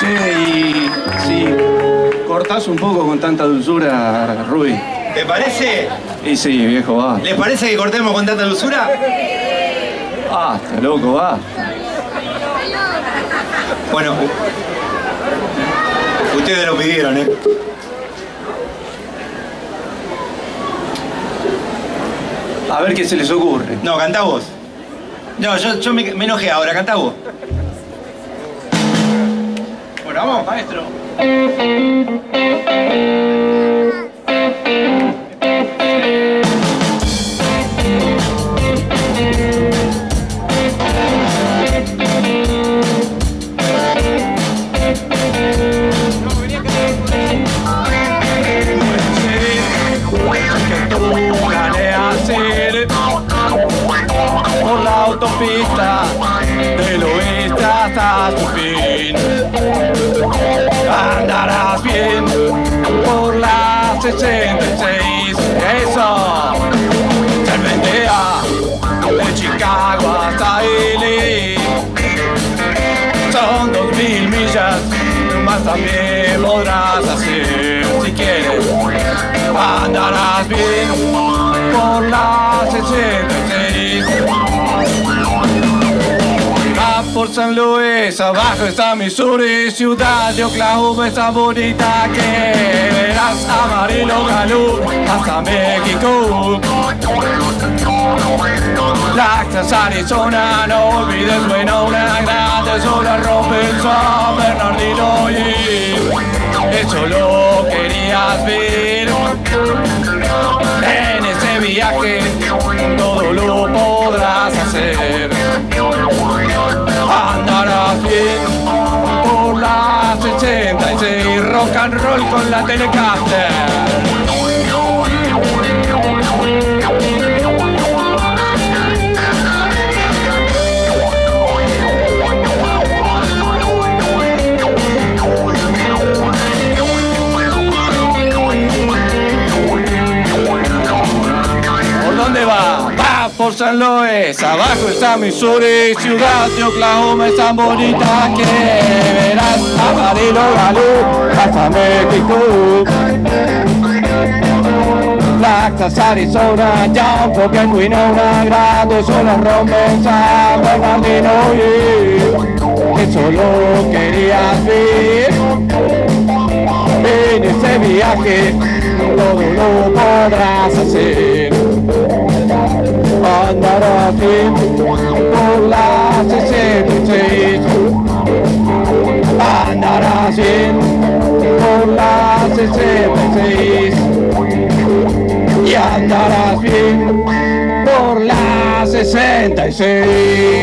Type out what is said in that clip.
Che, y si cortás un poco con tanta dulzura, Rubí. ¿Te parece? Y sí, viejo, va. ¿Les parece que cortemos con tanta dulzura? Basta, loco, va. Bueno, ustedes lo pidieron, ¿eh? A ver qué se les ocurre. No, cantá vos. No, yo, yo me, me enojé ahora, cantá vos. Bueno, vamos, maestro. por la autopista del oeste hasta su fin. Andarás bien por la 66, eso. Serpentea de Chicago hasta Ili. Son dos mil millas, más también podrás hacer si quieres. Andarás bien por la 66. San Luis, abajo está Missouri, ciudad de Oklahoma está bonita que verás Amarillo Galú hasta México. Laxas, Arizona, no olvides Winona, grande sola rompen San Bernardino y eso lo querías ver. En ese viaje rock and roll con la Telecaster. ¿Por dónde va? Va por San Luis, abajo está Missouri, ciudad de Oklahoma es tan bonita que verás amarillo galú hasta México. Laxas, Arizona, poco en Winona, grandes olas rompen San Bernardino y eso lo querías ver. En ese viaje todo lo podrás hacer. Andarás por la 66. Andarás bien por la 66.